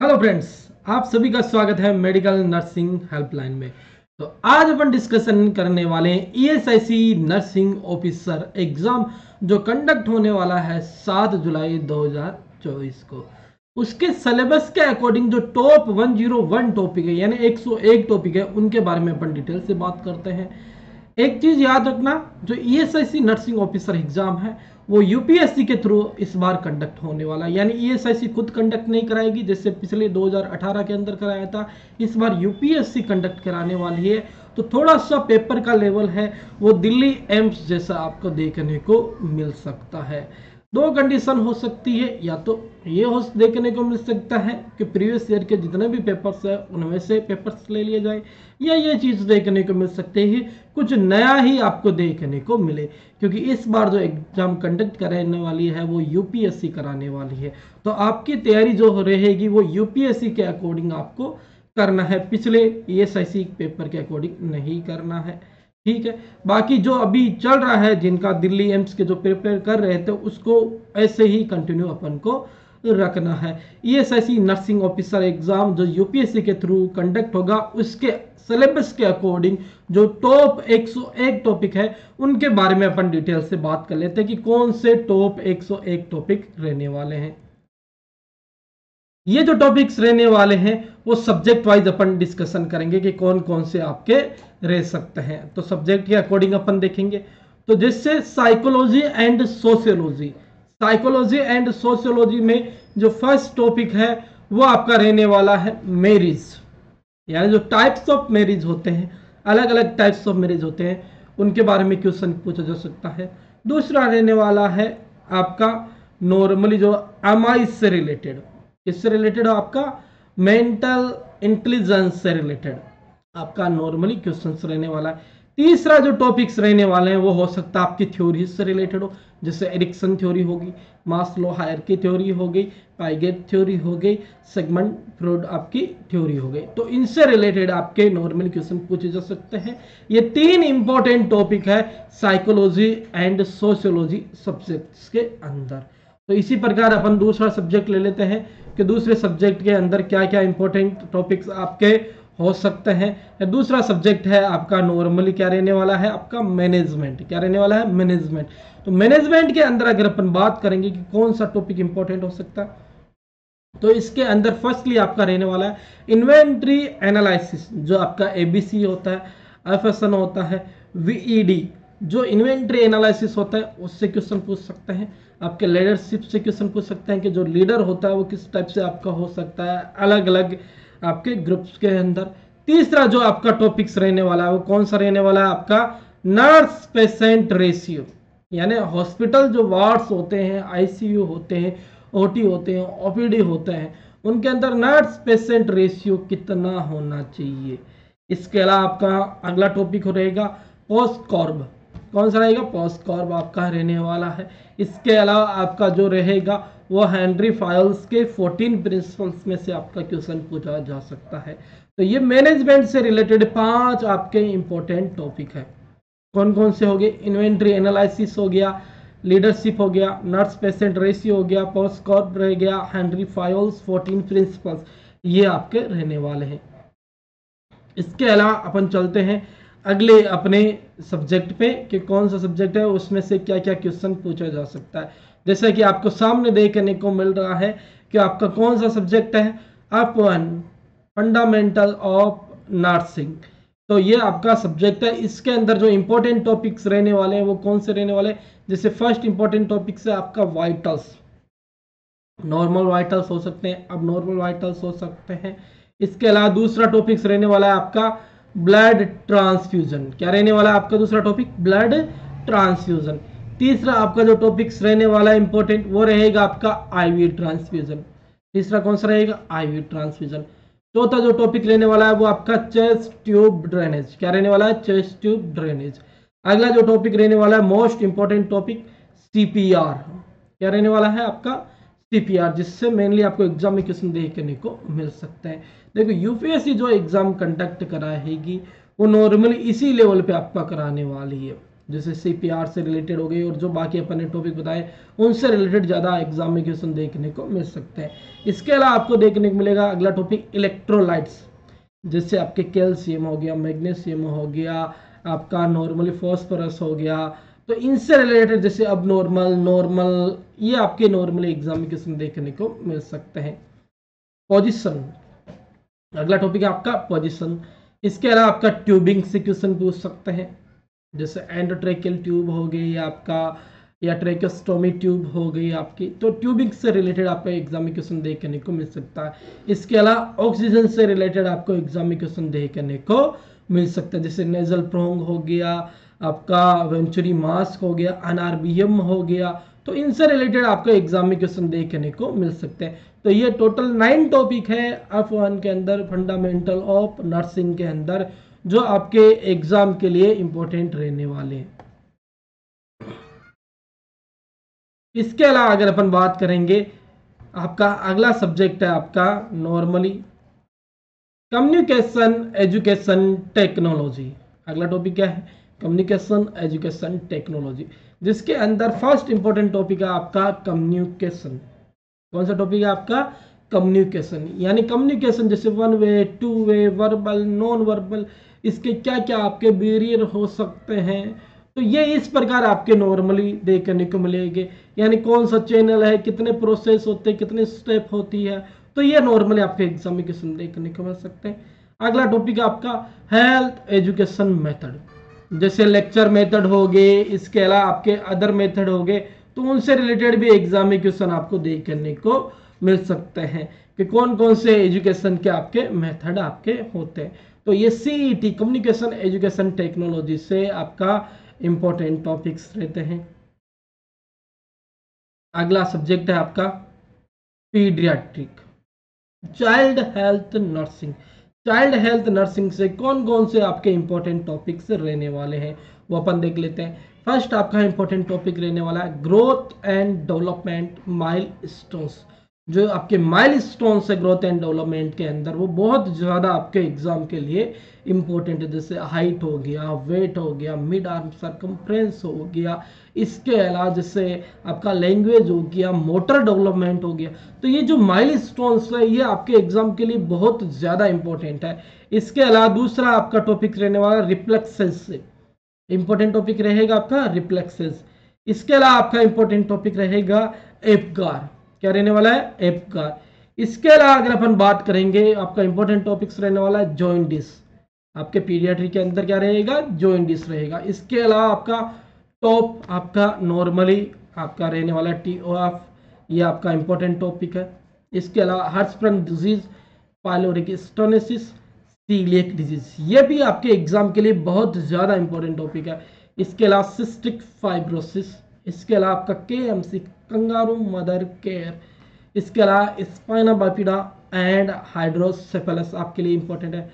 Hello friends आप सभी का स्वागत है मेडिकल नर्सिंग हेल्पलाइन में। तो आज अपन डिस्कशन करने वाले हैं ईएसआईसी नर्सिंग ऑफिसर एग्ज़ाम जो कंडक्ट होने वाला है 7 जुलाई 2024 को। उसके सिलेबस के अकॉर्डिंग जो टॉप 101 टॉपिक है, यानी 101 टॉपिक है, उनके बारे में अपन डिटेल से बात करते हैं। एक चीज़ याद रखना, जो ईएसआईसी नर्सिंग ऑफिसर एग्ज़ाम है वो यूपीएससी के थ्रू इस बार कंडक्ट होने वाला है। यानी ईएसआईसी खुद कंडक्ट नहीं कराएगी जैसे पिछले 2018 के अंदर कराया था, इस बार यूपीएससी कंडक्ट कराने वाली है। तो थोड़ा सा पेपर का लेवल है, वो दिल्ली एम्स जैसा आपको देखने को मिल सकता है। दो कंडीशन हो सकती है, या तो ये हो देखने को मिल सकता है कि प्रीवियस ईयर के जितने भी पेपर्स है, उनमें से पेपर्स ले लिए जाए, या ये चीज़ देखने को मिल सकती है, कुछ नया ही आपको देखने को मिले, क्योंकि इस बार जो एग्ज़ाम कंडक्ट कराने वाली है, वो यूपीएससी कराने वाली है। तो आपकी तैयारी जो रहेगी, वो यूपीएससी के अकॉर्डिंग आपको करना है, पिछले ई पेपर के अकॉर्डिंग नहीं करना है। ठीक है? बाकी जो अभी चल रहा है, जिनका दिल्ली एम्स के जो प्रिपेयर कर रहे थे, उसको ऐसे ही कंटिन्यू अपन को रखना है। ईएसआईसी नर्सिंग ऑफिसर एग्ज़ाम जो यूपीएससी के थ्रू कंडक्ट होगा, उसके सिलेबस के अकॉर्डिंग जो टॉप 101 टॉपिक है, उनके बारे में अपन डिटेल से बात कर लेते हैं कि कौन से टॉप 101 टॉपिक रहने वाले हैं। ये जो टॉपिक्स रहने वाले हैं, वो सब्जेक्ट वाइज अपन डिस्कशन करेंगे कि कौन कौन से आपके रह सकते हैं। तो सब्जेक्ट के अकॉर्डिंग अपन देखेंगे। तो जिससे psychology and sociology psychology and sociology में जो फ़र्स्ट टॉपिक है, वो आपका रहने वाला है मैरिज यानी जो टाइप्स ऑफ़ मैरिज होते हैं अलग अलग टाइप्स ऑफ़ मैरिज होते हैं, उनके बारे में क्वेश्चन पूछा जा सकता है। दूसरा रहने वाला है आपका नॉर्मली जो एम से रिलेटेड किससे रिलेटेड हो आपका? मेंटल इंटेलिजेंस से रिलेटेड आपका नॉर्मली क्वेश्चन रहने वाला है। तीसरा जो टॉपिक्स रहने वाले हैं, वो हो सकता है आपकी थ्योरी से रिलेटेड हो, जैसे एरिक्सन थ्योरी होगी मास्लो हायर की थ्योरी हो गई पाइगेट थ्योरी हो गई सेगमेंट फ्रोड आपकी थ्योरी हो गई। तो इनसे रिलेटेड आपके नॉर्मल क्वेश्चन पूछे जा सकते हैं। ये तीन इंपॉर्टेंट टॉपिक है साइकोलॉजी एंड सोशियोलॉजी सब्जेक्ट्स के अंदर। तो इसी प्रकार अपन दूसरा सब्जेक्ट ले लेते हैं। कि दूसरे सब्जेक्ट के अंदर क्या क्या इंपॉर्टेंट टॉपिक्स आपके हो सकते हैं। दूसरा सब्जेक्ट है, आपका नॉर्मली क्या रहने वाला है? आपका मैनेजमेंट क्या रहने वाला है? मैनेजमेंट तो मैनेजमेंट के अंदर अगर अपन बात करेंगे कि कौन सा टॉपिक इंपॉर्टेंट हो सकता? है तो इसके अंदर फर्स्टली आपका रहने वाला है इन्वेंट्री एनालिसिस जो आपका एबीसी होता है एफ़ होता है वीईडी जो इन्वेंट्री एनालिसिस होता है, उससे क्वेश्चन पूछ सकते हैं। आपके लीडरशिप से क्वेश्चन पूछ सकते हैं कि जो लीडर होता है, वो किस टाइप से आपका हो सकता है अलग अलग आपके ग्रुप्स के अंदर। तीसरा जो आपका टॉपिक्स रहने वाला है, वो कौन सा रहने वाला है? आपका नर्स पेशेंट रेशियो यानी हॉस्पिटल जो वार्ड्स होते हैं आईसीयू होते हैं ओटी होते हैं ओपीडी होते हैं, उनके अंदर नर्स पेशेंट रेशियो कितना होना चाहिए? इसके अलावा आपका अगला टॉपिक रहेगा पोस्ट कॉर्ब कौन सा रहेगा? पोस्ट कॉर्ब आपका रहने वाला है। इसके अलावा आपका जो रहेगा, वो हेनरी फाइल्स के 14 प्रिंसिपल्स में से आपका क्वेश्चन पूछा जा सकता है। तो ये मैनेजमेंट से रिलेटेड पाँच आपके इंपॉर्टेंट टॉपिक है। कौन कौन से हो गए? इन्वेंट्री एनालिसिस हो गया लीडरशिप हो गया नर्स पेशेंट रेशियो हो गया पोस्ट कॉर्प रह गया हेनरी फाइल्स 14 प्रिंसिपल्स ये आपके रहने वाले हैं। इसके अलावा अपन चलते हैं। अगले अपने सब्जेक्ट पे कि कौन सा सब्जेक्ट है, उसमें से क्या क्या क्वेश्चन पूछा जा सकता है। जैसे कि आपको सामने देखने को मिल रहा है कि आपका कौन सा सब्जेक्ट है up one fundamental of nursing तो ये आपका सब्जेक्ट है। इसके अंदर जो इंपॉर्टेंट टॉपिक्स रहने वाले हैं, वो कौन से रहने वाले हैं? जैसे फ़र्स्ट इंपॉर्टेंट टॉपिक्स है आपका वाइटल्स नॉर्मल वाइटल्स हो सकते हैं अब नॉर्मल वाइटल्स हो सकते हैं। इसके अलावा दूसरा टॉपिक्स रहने वाला है आपका ब्लड ट्रांसफ्यूजन क्या रहने वाला है आपका दूसरा टॉपिक ब्लड ट्रांसफ्यूजन तीसरा आपका जो टॉपिक्स रहने वाला है इंपॉर्टेंट वो रहेगा आपका आईवी ट्रांसफ्यूजन तीसरा कौन सा रहेगा? आईवी ट्रांसफ्यूजन चौथा जो टॉपिक रहने वाला है वो आपका चेस्ट ट्यूब ड्रेनेज क्या रहने वाला है? चेस्ट ट्यूब ड्रेनेज अगला जो टॉपिक रहने वाला है मोस्ट इंपॉर्टेंट टॉपिक सीपीआर क्या रहने वाला है आपका? सीपीआर जिससे मेनली आपको एग्ज़ाम में क्वेश्चन देखने को मिल सकते हैं। देखो यूपीएससी जो एग्ज़ाम कंडक्ट कराएगी, वो नॉर्मली इसी लेवल पे आपका कराने वाली है। जैसे सीपीआर से रिलेटेड हो गई, और जो बाकी अपन ने टॉपिक बताए, उनसे रिलेटेड ज़्यादा एग्ज़ाम में क्वेश्चन देखने को मिल सकते हैं। इसके अलावा आपको देखने को मिलेगा अगला टॉपिक इलेक्ट्रोलाइट्स जैसे आपके कैल्शियम हो गया मैग्नीशियम हो गया, आपका नॉर्मली फॉस्फोरस हो गया तो इनसे रिलेटेड जैसे अब नॉर्मल नॉर्मल ये आपके नॉर्मल एग्ज़ाम देखने को मिल सकते हैं। पोजिशन अगला टॉपिक है आपका पोजिशन इसके अलावा आपका ट्यूबिंग से क्वेश्चन पूछ सकते हैं। जैसे एंडोट्रेकियल ट्यूब हो गई आपका, या ट्रेकोस्टोमी ट्यूब हो गई आपकी। तो ट्यूबिंग से रिलेटेड आपको एग्ज़ाम में क्वेश्चन देखने को मिल सकता है। इसके अलावा ऑक्सीजन से रिलेटेड आपको एग्ज़ाम में क्वेश्चन देखने को मिल सकता है। जैसे नेजल प्रोंग हो गया आपका वेंचुरी मास्क हो गया अनारबीएम हो गया तो इनसे रिलेटेड आपको एग्ज़ाम में क्वेश्चन देखने को मिल सकते हैं। तो ये टोटल नाइन टॉपिक है एफ़ वन के अंदर फंडामेंटल ऑफ़ नर्सिंग के अंदर, जो आपके एग्ज़ाम के लिए इंपॉर्टेंट रहने वाले हैं। इसके अलावा अगर अपन बात करेंगे, आपका अगला सब्जेक्ट है आपका नॉर्मली कम्युनिकेशन एजुकेशन टेक्नोलॉजी अगला टॉपिक क्या है? कम्युनिकेशन एजुकेशन टेक्नोलॉजी, जिसके अंदर फ़र्स्ट इंपॉर्टेंट टॉपिक है आपका कम्युनिकेशन। कौन सा टॉपिक है आपका? कम्युनिकेशन, यानी कम्युनिकेशन जैसे one way two way verbal non verbal इसके क्या क्या आपके बेरियर हो सकते हैं? तो ये इस प्रकार आपके नॉर्मली देखने को मिलेंगे। यानी कौन सा चैनल है, कितने प्रोसेस होते हैं, कितने स्टेप होती है तो ये नॉर्मली आपके एग्ज़ाम में क्वेश्चन देखने को मिल सकते हैं। अगला टॉपिक आपका हेल्थ एजुकेशन मेथड जैसे लेक्चर मेथड हो गए, इसके अलावा आपके अदर मेथड हो गए तो उनसे रिलेटेड भी एग्ज़ाम में क्वेश्चन आपको देखने को मिल सकते हैं कि कौन कौन से एजुकेशन के आपके मेथड आपके होते हैं। तो ये सीईटी कम्युनिकेशन एजुकेशन टेक्नोलॉजी से आपका इंपॉर्टेंट टॉपिक्स रहते हैं। अगला सब्जेक्ट है आपका paediatric child health nursing child health nursing से कौन कौन से आपके इंपॉर्टेंट टॉपिक्स रहने वाले हैं? वो अपन देख लेते हैं। फ़र्स्ट आपका इंपॉर्टेंट टॉपिक रहने वाला है growth and development milestones जो आपके माइल स्टोन है ग्रोथ एंड डेवलपमेंट के अंदर, वो बहुत ज़्यादा आपके एग्ज़ाम के लिए इंपॉर्टेंट है जैसे हाइट हो गया वेट हो गया मिड आर्म सरकमफ्रेंस हो गया, इसके अलावा जैसे आपका लैंग्वेज हो गया मोटर डेवलपमेंट हो गया तो ये जो माइल स्टोन्स है, ये आपके एग्ज़ाम के लिए बहुत ज़्यादा इंपॉर्टेंट है। इसके अलावा दूसरा आपका टॉपिक रहने वाला रिफ्लेक्सेस से। इंपॉर्टेंट टॉपिक रहेगा आपका रिफ्लेक्सेस इसके अलावा आपका इंपॉर्टेंट टॉपिक रहेगा एपगार क्या रहने वाला है? एपगार इसके अलावा अगर अपन बात करेंगे, आपका इंपॉर्टेंट टॉपिक्स रहने वाला है जॉइंडिस आपके पीडियाट्री के अंदर क्या रहेगा? जॉइंडिस रहेगा। इसके अलावा आपका टॉप आपका नॉर्मली आपका रहने वाला टी ओ एफ़ ये आपका इंपॉर्टेंट टॉपिक है। इसके अलावा Hirschsprung disease pyloric stenosis coeliac disease ये भी आपके एग्ज़ाम के लिए बहुत ज़्यादा इंपॉर्टेंट टॉपिक है। इसके अलावा सिस्टिक फाइब्रोसिस इसके अलावा आपका K M C kangaroo mother care इसके अलावा स्पाइना बापिडा एंड हाइड्रोसेफेलस आपके लिए इंपॉर्टेंट है।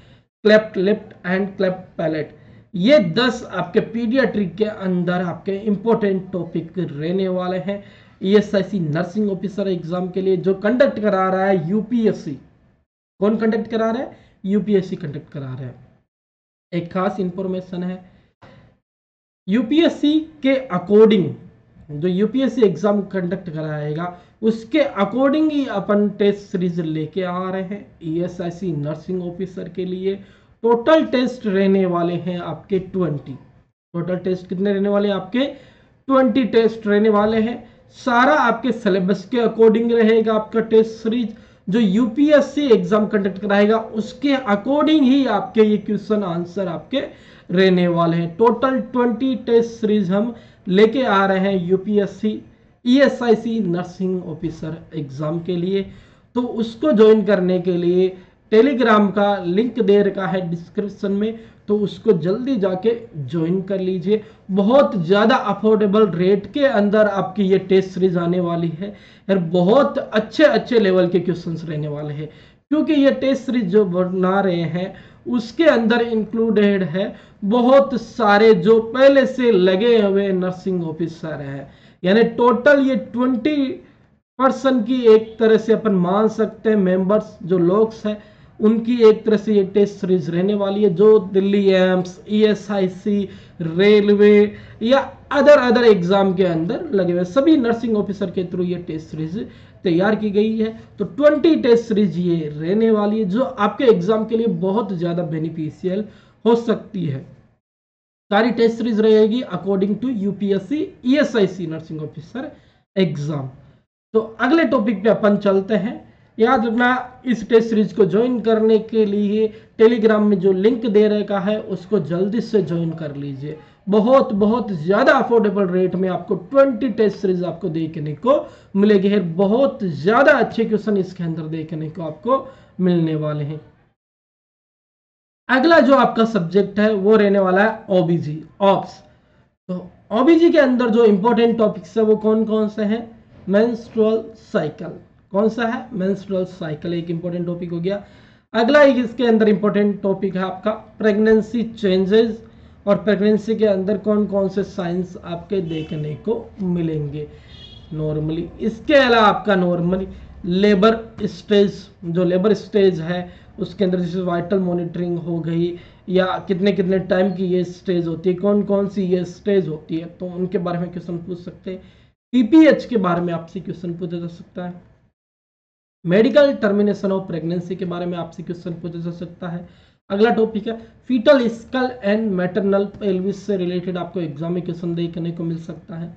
Cleft lip and cleft palate. ये 10 आपके पीडियाट्रिक के अंदर आपके इंपॉर्टेंट टॉपिक रहने वाले हैं। ईएसआईसी नर्सिंग ऑफिसर एग्ज़ाम के लिए जो कंडक्ट करा रहा है यूपीएससी कौन कंडक्ट करा रहा है? यूपीएससी कंडक्ट करा रहा है। एक खास इंफॉर्मेशन है। यूपीएससी के अकॉर्डिंग जो यूपीएससी एग्ज़ाम कंडक्ट कराएगा, उसके अकॉर्डिंग ही अपन टेस्ट सीरीज़ लेके आ रहे हैं ईएसआईसी नर्सिंग ऑफिसर के लिए। टोटल टेस्ट रहने वाले हैं आपके ट्वेंटी टोटल टेस्ट कितने रहने वाले? हैं आपके ट्वेंटी टेस्ट रहने वाले हैं। सारा आपके सिलेबस के अकॉर्डिंग रहेगा आपका टेस्ट सीरीज़ जो यूपीएससी एग्ज़ाम कंडक्ट कराएगा, उसके अकॉर्डिंग ही आपके ये क्वेश्चन आंसर आपके रहने वाले हैं। टोटल ट्वेंटी टेस्ट सीरीज़ हम लेके आ रहे हैं UPSC ESIC nursing officer exam के लिए। तो उसको ज्वाइन करने के लिए टेलीग्राम का लिंक दे रखा है डिस्क्रिप्शन में। तो उसको जल्दी जाके ज्वाइन कर लीजिए। बहुत ज़्यादा अफोर्डेबल रेट के अंदर आपकी ये टेस्ट सीरीज़ आने वाली है और बहुत अच्छे अच्छे लेवल के क्वेश्चंस रहने वाले हैं। क्योंकि ये टेस्ट सीरीज़ जो बना रहे हैं उसके अंदर इंक्लूडेड है। बहुत सारे जो पहले से लगे हुए नर्सिंग ऑफिसर है। यानी टोटल ये ट्वेंटी पर्सन की एक तरह से अपन मान सकते हैं मेंबर्स जो लोग हैं, उनकी एक तरह से ये टेस्ट सीरीज़ रहने वाली है। जो दिल्ली एम्स ईएसआईसी रेलवे या अदर अदर एग्ज़ाम के अंदर लगे हुए सभी नर्सिंग ऑफिसर के थ्रू ये टेस्ट सीरीज़ तैयार की गई है तो 20 टेस्ट सीरीज़ ये रहने वाली है, जो आपके एग्ज़ाम के लिए बहुत ज़्यादा बेनिफिशियल हो सकती है। सारी टेस्ट सीरीज़ रहेगी according to UPSC ESIC nursing officer exam तो अगले टॉपिक पे अपन चलते हैं। याद रखना, इस टेस्ट सीरीज़ को ज्वाइन करने के लिए टेलीग्राम में जो लिंक दे रखा है, उसको जल्दी से ज्वाइन कर लीजिए। बहुत बहुत ज़्यादा अफोर्डेबल रेट में आपको 20 टेस्ट सीरीज़ आपको देखने को मिलेगी। है बहुत ज़्यादा अच्छे क्वेश्चन इसके अंदर देखने को आपको मिलने वाले हैं। अगला जो आपका सब्जेक्ट है, वो रहने वाला है ओबीजी ऑप्स तो ओबीजी के अंदर जो इंपॉर्टेंट टॉपिक्स है, वो कौन कौन से हैं? मेंस्ट्रुअल साइकिल कौन सा है? मेंस्ट्रुअल साइकिल एक इंपॉर्टेंट टॉपिक हो गया। अगला एक इसके अंदर इंपॉर्टेंट टॉपिक है आपका। प्रेगनेंसी चेंजेस और प्रेगनेंसी के अंदर कौन कौन से साइंस आपके देखने को मिलेंगे? नॉर्मली इसके अलावा आपका नॉर्मली लेबर स्टेज जो लेबर स्टेज है, उसके अंदर जैसे वाइटल मॉनिटरिंग हो गई, या कितने कितने टाइम की ये स्टेज होती है, कौन कौन सी ये स्टेज होती है तो उनके बारे में क्वेश्चन पूछ सकते हैं। पीपीएच के बारे में आपसे क्वेश्चन पूछा जा सकता है। मेडिकल टर्मिनेशन ऑफ़ प्रेगनेंसी के बारे में आपसे क्वेश्चन पूछा जा सकता है। अगला टॉपिक है foetal skull and maternal pelvis से रिलेटेड आपको एग्ज़ाम में क्वेश्चन देखने को मिल सकता है।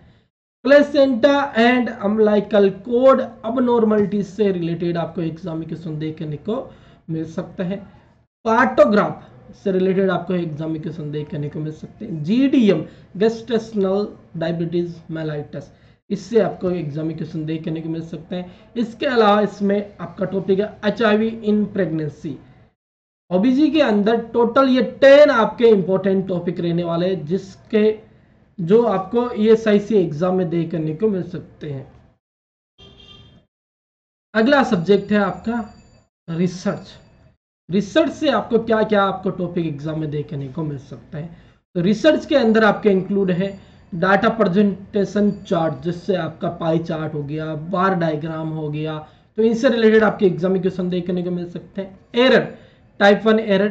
Placenta and umbilical cord abnormality से रिलेटेड आपको एग्ज़ाम में क्वेश्चन देखने को मिल सकता है। पार्टोग्राफ से रिलेटेड आपको एग्ज़ाम में क्वेश्चन देखने को मिल सकते हैं। जीडीएम गेस्टेशनल डायबिटीज़ मेलाइटस इससे आपको एग्ज़ाम क्वेश्चन देखने को मिल सकते हैं। इसके अलावा इसमें आपका टॉपिक है एच इन प्रेगनेंसी ओबीजी के अंदर टोटल ये टेन आपके इंपॉर्टेंट टॉपिक रहने वाले हैं, जिसके जो आपको ई एग्ज़ाम में देखने को मिल सकते हैं। अगला सब्जेक्ट है आपका रिसर्च रिसर्च से आपको क्या क्या आपको टॉपिक एग्ज़ाम में देखने को मिल सकता है। तो रिसर्च के अंदर आपके इंक्लूड है डाटा प्रेजेंटेशन चार्ट, जिससे आपका पाई चार्ट हो गया, बार डायग्राम हो गया तो इनसे रिलेटेड आपके एग्ज़ाम में क्वेश्चन देखने को मिल सकते हैं। Error type one error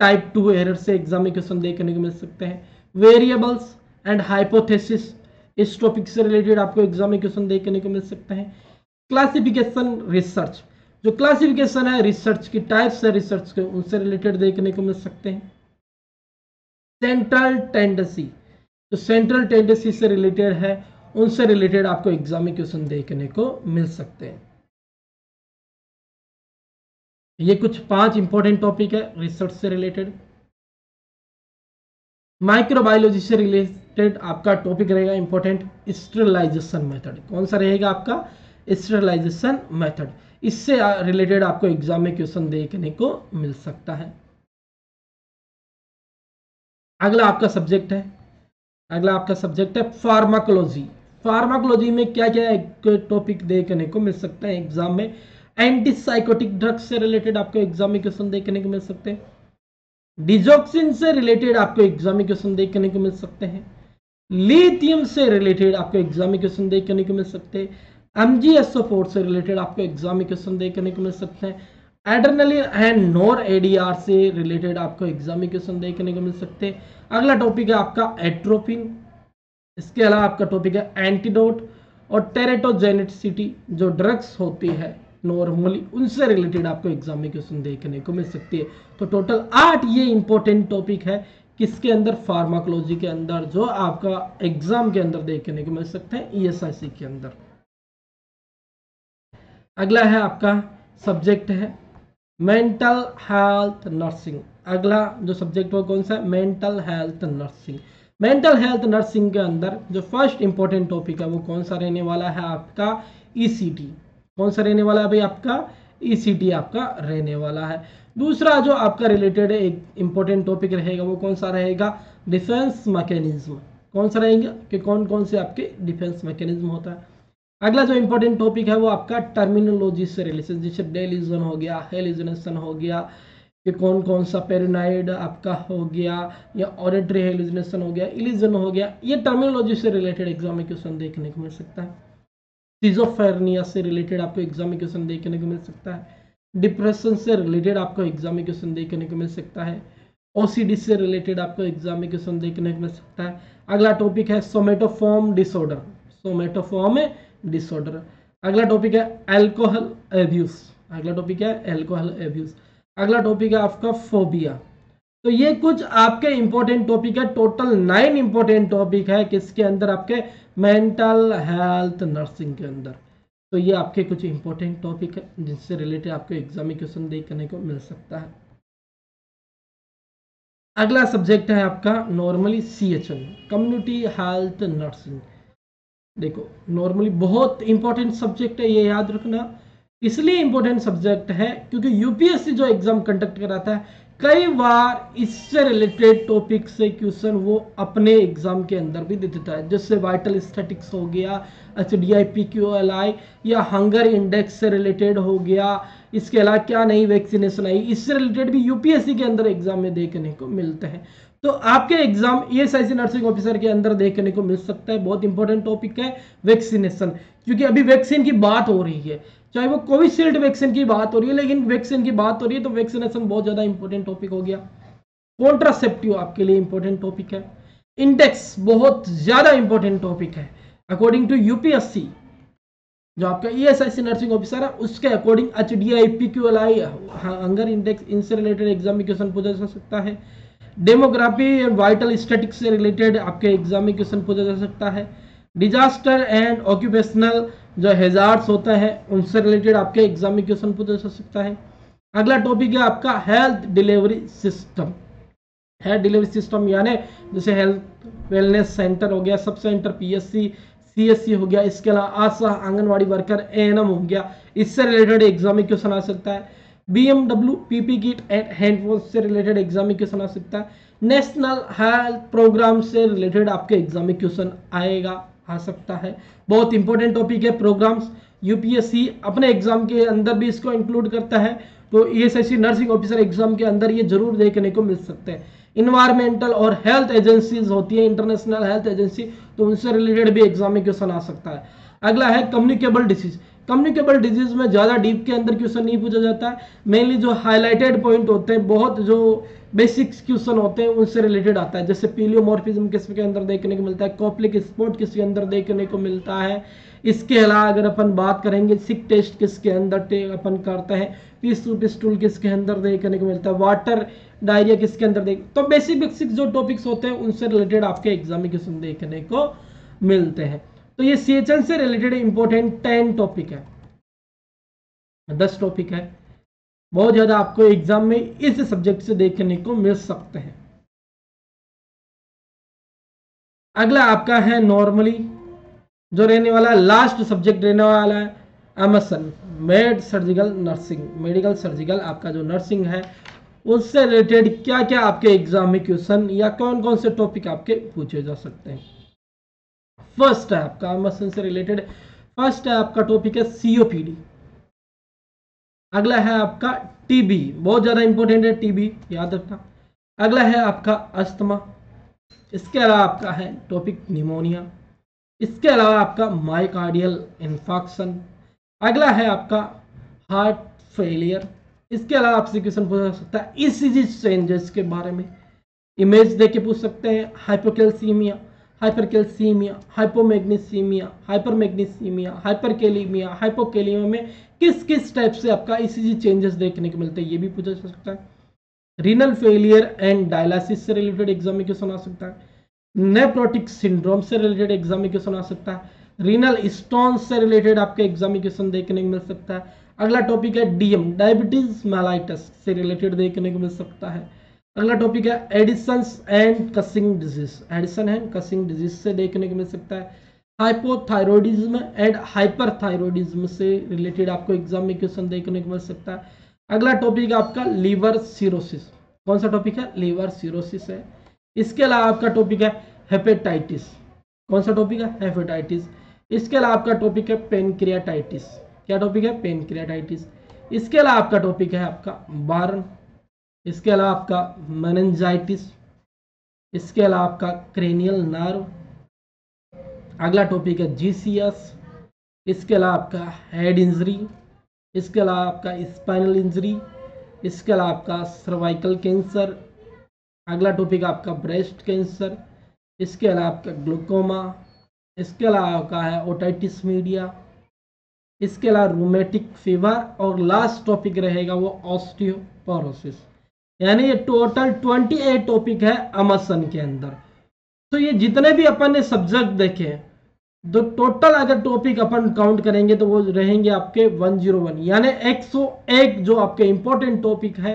type two error से एग्ज़ाम में क्वेश्चन देखने को मिल सकते हैं। वेरिएबल्स एंड हाइपोथेसिस इस टॉपिक से रिलेटेड आपको एग्ज़ाम में क्वेश्चन देखने को मिल सकते हैं। क्लासिफिकेशन रिसर्च जो क्लासिफिकेशन है रिसर्च की टाइप्स है रिसर्च के उनसे रिलेटेड देखने को मिल सकते हैं। सेंट्रल टेंडेंसी जो सेंट्रल टेंडेंसी से रिलेटेड है, उनसे रिलेटेड आपको एग्ज़ाम में क्वेश्चन देखने को मिल सकते हैं। ये कुछ पाँच इंपॉर्टेंट टॉपिक है रिसर्च से रिलेटेड माइक्रोबायोलॉजी से रिलेटेड आपका टॉपिक रहेगा इंपॉर्टेंट स्टेरलाइजेशन मेथड कौन सा रहेगा आपका? स्टेरलाइजेशन मेथड इससे रिलेटेड आपको एग्ज़ाम में क्वेश्चन देखने को मिल सकता है। अगला आपका सब्जेक्ट है। अगला आपका सब्जेक्ट है फार्माकोलॉजी फार्माकोलॉजी में क्या क्या टॉपिक देखने को मिल सकता है एग्ज़ाम में? एंटीसाइकोटिक ड्रग्स से रिलेटेड आपको एग्ज़ाम में क्वेश्चन देखने को मिल सकते हैं। डिजोक्सिन से रिलेटेड आपको एग्ज़ाम में क्वेश्चन देखने को मिल सकते हैं। लिथियम से रिलेटेड आपको एग्ज़ाम में क्वेश्चन देखने को मिल सकते हैं। एमजीएसओ से रिलेटेड आपको एग्ज़ाम में क्वेश्चन देखने को मिल सकते हैं। एड्रेनलिन एंड नोर एडीआर से रिलेटेड आपको एग्ज़ाम में क्वेश्चन देखने को मिल सकते हैं। अगला टॉपिक है आपका एट्रोपिन इसके अलावा आपका टॉपिक है एंटीडोट और टेरेटोजेनेटिसिटी जो ड्रग्स होती है नॉर्मली उनसे रिलेटेड आपको एग्ज़ाम में क्वेश्चन देखने को मिल सकती है। तो टोटल आठ ये इंपॉर्टेंट टॉपिक है, किसके अंदर फार्माकोलॉजी के अंदर, जो आपका एग्ज़ाम के अंदर देखने को मिल सकते हैं ईएसआईसी के अंदर। अगला है आपका सब्जेक्ट है मेंटल हेल्थ नर्सिंग अगला जो सब्जेक्ट वो कौन सा है? Mental health nursing mental health nursing के अंदर जो फ़र्स्ट इंपॉर्टेंट टॉपिक है, वो कौन सा रहने वाला है आपका? ईसीटी कौन सा रहने वाला है भाई आपका? ईसीटी e आपका रहने वाला है। दूसरा जो आपका रिलेटेड एक इंपॉर्टेंट टॉपिक रहेगा, वो कौन सा रहेगा? डिफेंस मैकेनिज्म कौन सा रहेगा? कि कौन कौन से आपके डिफेंस मैकेनिज्म होता है। अगला जो इंपॉर्टेंट टॉपिक है वो आपका टर्मिनोलॉजी से रिलेटेड जैसे डेलीजन हो गया हेलिजनेशन हो गया कि कौन कौन सा पेरिनाइड आपका हो गया, या ऑडिटरी हेलिजनेशन हो गया इलिजन हो गया, ये टर्मिनोलॉजी से रिलेटेड एग्ज़ाम में क्वेश्चन देखने को मिल सकता है। सीजोफेरनिया से रिलेटेड आपको एग्ज़ाम में क्वेश्चन देखने को मिल सकता है। डिप्रेशन से रिलेटेड आपको एग्ज़ाम में क्वेश्चन देखने को मिल सकता है। ओसीडी से रिलेटेड आपको एग्ज़ाम में क्वेश्चन देखने को मिल सकता है। अगला टॉपिक है सोमेटोफॉर्म डिसऑर्डर सोमेटोफॉर्म डिसऑर्डर अगला टॉपिक है एल्कोहल एब्यूज अगला टॉपिक है एल्कोहल एब्यूज अगला टॉपिक है आपका फोबिया तो ये कुछ आपके इंपॉर्टेंट टॉपिक है। टोटल नाइन इंपॉर्टेंट टॉपिक है किसके अंदर? आपके मेंटल हेल्थ नर्सिंग के अंदर। तो ये आपके कुछ इंपॉर्टेंट टॉपिक है, जिससे रिलेटेड आपको एग्ज़ाम में क्वेश्चन देखने को मिल सकता है। अगला सब्जेक्ट है आपका normally C H N community health nursing देखो नॉर्मली बहुत इंपॉर्टेंट सब्जेक्ट है, ये याद रखना। इसलिए इंपॉर्टेंट सब्जेक्ट है क्योंकि यूपीएससी जो एग्ज़ाम कंडक्ट कराता है, कई बार इससे रिलेटेड टॉपिक से क्वेश्चन वो अपने एग्ज़ाम के अंदर भी दे देता है। जैसे वाइटल स्टैटिक्स हो गया H D I P Q L I या हंगर इंडेक्स से रिलेटेड हो गया, इसके अलावा क्या नई वैक्सीनेशन आई, इससे रिलेटेड भी यूपीएससी के अंदर एग्ज़ाम में देखने को मिलते हैं। तो आपके exam E S nursing officer के अंदर देखने को मिल सकता है, बहुत इंपॉर्टेंट टॉपिक है वैक्सीनेशन क्योंकि अभी वैक्सीन की बात हो रही है, चाहे वो कोविशील्ड वैक्सीन की बात हो रही है, लेकिन वैक्सीन की बात हो रही है तो वैक्सीनेशन बहुत ज़्यादा इंपॉर्टेंट टॉपिक हो गया। कॉन्ट्रासेप्टिव आपके लिए इंपॉर्टेंट टॉपिक है। इंडेक्स बहुत ज़्यादा इंपॉर्टेंट टॉपिक है। अकॉर्डिंग टू यूपीएससी जो आपका E S I C nursing officer है, उसके according H D I P Q L I hunger index इनसे रिलेटेड एग्ज़ाम में क्वेश्चन पूछा जा सकता है। डेमोग्राफी एंड वाइटल स्टेटिक्स से रिलेटेड आपके एग्ज़ाम में क्वेश्चन पूछा जा सकता है। डिजास्टर एंड ऑक्यूपेशनल जो हेजार्ड्स होते हैं, उनसे रिलेटेड आपके एग्ज़ाम में क्वेश्चन पूछा जा सकता है। अगला टॉपिक है आपका health delivery system health delivery system यानी जैसे हेल्थ वेलनेस सेंटर हो गया सब सेंटर पीएससी सीएससी हो गया, इसके अलावा आशा, आंगनवाड़ी वर्कर एएनएम हो गया, इससे रिलेटेड एग्ज़ाम में क्वेश्चन आ सकता है। BMW PP kit and handwash से रिलेटेड एग्ज़ाम में क्वेश्चन आ सकता है। नेशनल हेल्थ प्रोग्राम से रिलेटेड आपके एग्ज़ाम में क्वेश्चन आएगा, आ सकता है। बहुत इंपॉर्टेंट टॉपिक है प्रोग्राम्स यूपीएससी अपने एग्ज़ाम के अंदर भी इसको इंक्लूड करता है। तो ई नर्सिंग ऑफिसर एग्ज़ाम के अंदर ये ज़रूर देखने को मिल सकते हैं। इन्वायरमेंटल और हेल्थ एजेंसीज होती है इंटरनेशनल हेल्थ एजेंसी तो उनसे रिलेटेड भी एग्ज़ाम में क्वेश्चन आ सकता है। अगला है कम्युनिकेबल डिसीज कम्युनिकेबल डिज़ीज़ में ज़्यादा डीप के अंदर क्वेश्चन नहीं पूछा जाता है। मेनली जो हाईलाइटेड पॉइंट होते हैं, बहुत जो बेसिक्स क्वेश्चन होते हैं, उनसे रिलेटेड आता है। जैसे पीलियोमॉर्फिज्म किसके अंदर देखने को मिलता है कॉप्लिक स्पोर्ट किसके अंदर देखने को मिलता है। इसके अलावा अगर अपन बात करेंगे सिक टेस्ट किसके अंदर अपन करते हैं पिस्टू पिस्टूल किसके अंदर देखने को मिलता है वाटर डायरिया किसके अंदर देख तो बेसिक बेसिक जो टॉपिक्स होते हैं, उनसे रिलेटेड आपके एग्ज़ाम में क्वेश्चन देखने को मिलते हैं। तो ये सीएचएन से रिलेटेड इंपॉर्टेंट टेन टॉपिक है। दस टॉपिक है। बहुत ज़्यादा आपको एग्ज़ाम में इस सब्जेक्ट से देखने को मिल सकते हैं। अगला आपका है नॉर्मली जो रहने वाला लास्ट सब्जेक्ट रहने वाला है MSN med surgical nursing medical surgical आपका जो नर्सिंग है, उससे रिलेटेड क्या क्या आपके एग्ज़ाम में क्वेश्चन या कौन कौन से टॉपिक आपके पूछे जा सकते हैं। फ़र्स्ट है आपका एमएसएन से रिलेटेड फ़र्स्ट है आपका टॉपिक है सीओपीडी अगला है आपका टीबी बहुत ज़्यादा इंपॉर्टेंट है टीबी याद रखना। अगला है आपका अस्थमा इसके अलावा आपका है टॉपिक निमोनिया इसके अलावा आपका माइकार्डियल इन्फॉक्शन अगला है आपका हार्ट फेलियर इसके अलावा आपसे क्वेश्चन पूछा सकता है। ईसीजी चेंजेस के बारे में इमेज देख के पूछ सकते हैं hypocalcaemia hypercalcaemia hypomagnesaemia hypermagnesaemia hyperkalaemia hypokalaemia में किस किस टाइप से आपका ईसीजी चेंजेस देखने को मिलते हैं, ये भी पूछा जा सकता है। रीनल फेलियर एंड डायलिसिस से रिलेटेड एग्ज़ाम में क्वेश्चन आ सकता है? नेप्रोटिक सिंड्रोम से रिलेटेड एग्ज़ाम में क्वेश्चन आ सकता है? रीनल स्टोन से रिलेटेड आपके एग्ज़ाम में क्वेश्चन देखने को मिल सकता है। अगला टॉपिक है डीएम डायबिटीज़ मेलाइटस से रिलेटेड देखने को मिल सकता है। अगला टॉपिक है Addison and Cushing disease Addison and Cushing disease से देखने को मिल सकता है। हाइपोथायरॉयडिज्म एंड हाइपरथायरॉयडिज्म से रिलेटेड आपको एग्ज़ाम में क्वेश्चन देखने को मिल सकता है। अगला टॉपिक है आपका लीवर सीरोसिस कौन सा टॉपिक है? लीवर सीरोसिस है। इसके अलावा आपका टॉपिक है हेपेटाइटिस कौन सा टॉपिक है? हेपेटाइटिस इसके अलावा आपका टॉपिक है पेनक्रियाटाइटिस क्या टॉपिक है? पेनक्रियाटाइटिस इसके अलावा आपका टॉपिक है आपका बार्न. इसके अलावा आपका मेनेंजाइटिस इसके अलावा आपका क्रेनियल नर्व अगला टॉपिक है जीसीएस इसके अलावा आपका हेड इंजरी इसके अलावा आपका स्पाइनल इंजरी इसके अलावा आपका सर्वाइकल कैंसर अगला टॉपिक आपका ब्रेस्ट कैंसर इसके अलावा आपका ग्लूकोमा इसके अलावा आपका है ओटाइटिस मीडिया इसके अलावा रोमेटिक फीवर और लास्ट टॉपिक रहेगा वो ऑस्टियोपोरोसिस यानी टोटल 28 टॉपिक है अमसन के अंदर। तो ये जितने भी अपन ने सब्जेक्ट देखे तो टोटल अगर टॉपिक अपन काउंट करेंगे तो वो रहेंगे आपके 101 यानी 101 जो आपके इंपॉर्टेंट टॉपिक है,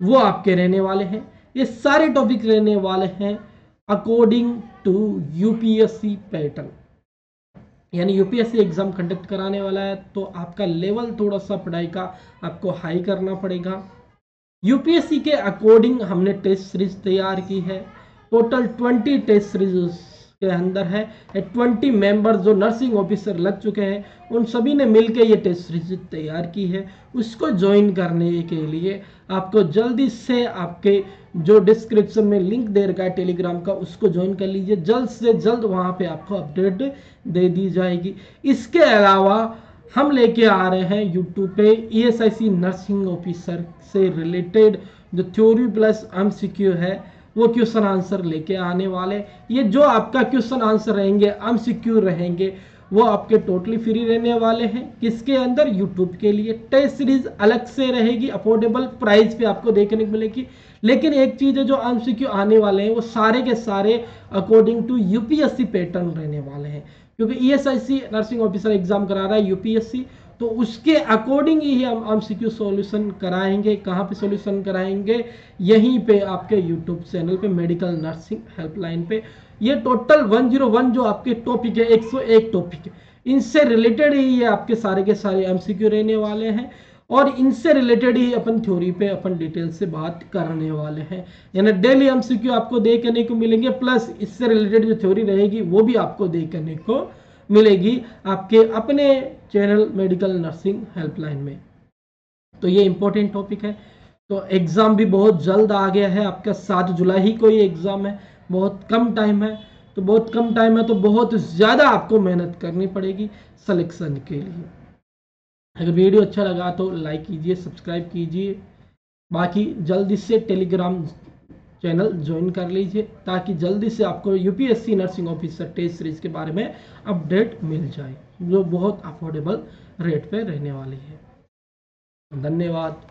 वो आपके रहने वाले हैं। ये सारे टॉपिक रहने वाले हैं अकॉर्डिंग टू यूपीएससी पैटर्न यानी यूपीएससी एग्ज़ाम कंडक्ट कराने वाला है तो आपका लेवल थोड़ा सा पढ़ाई का आपको हाई करना पड़ेगा। यूपीएससी के अकॉर्डिंग हमने टेस्ट सीरीज़ तैयार की है। टोटल ट्वेंटी टेस्ट सीरीज़ के अंदर है। ट्वेंटी मेंबर जो नर्सिंग ऑफिसर लग चुके हैं, उन सभी ने मिलकर ये टेस्ट सीरीज़ तैयार की है। उसको ज्वाइन करने के लिए आपको जल्दी से आपके जो डिस्क्रिप्शन में लिंक दे रखा है टेलीग्राम का, उसको ज्वाइन कर लीजिए। जल्द से जल्द वहाँ पे आपको अपडेट दे दी जाएगी। इसके अलावा हम लेके आ रहे हैं यूट्यूब पे ई नर्सिंग ऑफिसर से रिलेटेड जो थ्योरी प्लस एमसीक्यू है, वो क्वेश्चन आंसर लेके आने वाले। ये जो आपका क्वेश्चन आंसर रहेंगे एमसीक्यू रहेंगे, वो आपके टोटली फ्री रहने वाले हैं। किसके अंदर? यूट्यूब के लिए। टेस्ट सीरीज़ अलग से रहेगी अफोर्डेबल प्राइस पे आपको देखने को मिलेगी। लेकिन एक चीज़ है जो एमसीक्यू आने वाले हैं, वो सारे के सारे अकॉर्डिंग टू यूपीएससी पैटर्न रहने वाले हैं। क्योंकि ईएसआईसी नर्सिंग ऑफिसर एग्ज़ाम करा रहा है यूपीएससी तो उसके अकॉर्डिंग ही हम एम सी क्यू सोल्यूशन कराएँगे, कहाँ पे सोल्यूशन कराएँगे, यहीं पे आपके यूट्यूब चैनल पे मेडिकल नर्सिंग हेल्पलाइन पे। ये टोटल 101 जो आपके टॉपिक है 101 टॉपिक इनसे रिलेटेड ही ये आपके सारे के सारे एमसीक्यू रहने वाले हैं। और इनसे रिलेटेड ही अपन थ्योरी पे अपन डिटेल से बात करने वाले हैं। यानी डेली एमसीक्यू आपको देखने को मिलेंगे, प्लस इससे रिलेटेड जो थ्योरी रहेगी, वो भी आपको देखने को मिलेगी आपके अपने चैनल मेडिकल नर्सिंग हेल्पलाइन में। तो ये इंपॉर्टेंट टॉपिक है। तो एग्ज़ाम भी बहुत जल्द आ गया है। आपका सात जुलाई को ये एग्ज़ाम है। बहुत कम टाइम है। तो बहुत कम टाइम है तो बहुत ज़्यादा आपको मेहनत करनी पड़ेगी सिलेक्शन के लिए। अगर वीडियो अच्छा लगा तो लाइक कीजिए, सब्सक्राइब कीजिए। बाकी जल्दी से टेलीग्राम चैनल ज्वाइन कर लीजिए ताकि जल्दी से आपको UPSC nursing officer test series के बारे में अपडेट मिल जाए, जो बहुत अफोर्डेबल रेट पे रहने वाली है। धन्यवाद।